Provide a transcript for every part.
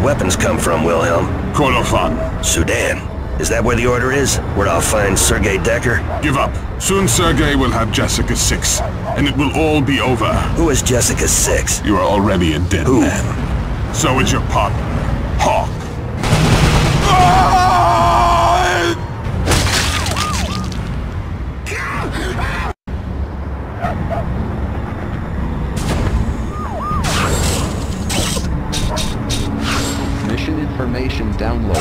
man. Where'd all these weapons come from, Wilhelm? Kordofan, Sudan. Is that where the order is? Where I'll find Sergei Dekker? give up. Soon Sergei will have Jessica 6, and it will all be over. Who is Jessica 6? You are already a dead Who? man. So is your partner, Hawk. Information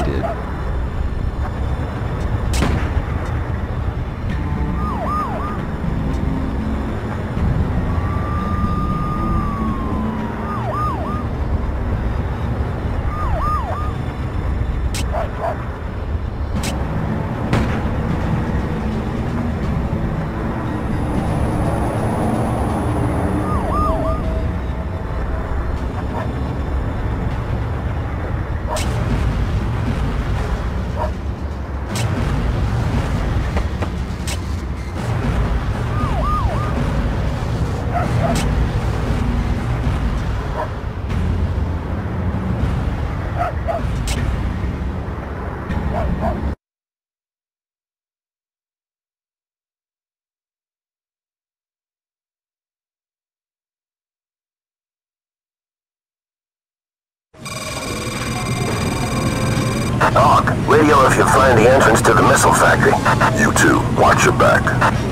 if you find the entrance to the missile factory. You too. Watch your back.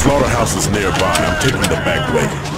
Slaughterhouse is nearby. I'm taking the back way.